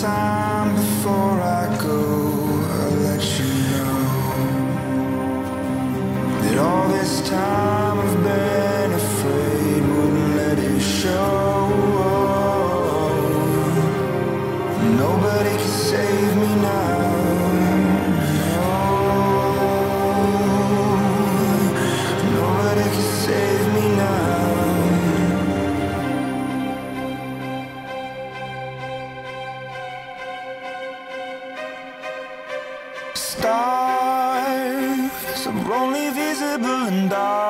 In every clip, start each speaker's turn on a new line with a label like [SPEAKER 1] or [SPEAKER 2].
[SPEAKER 1] time before I go. stars are only visible in dark.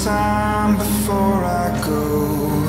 [SPEAKER 1] time before I go.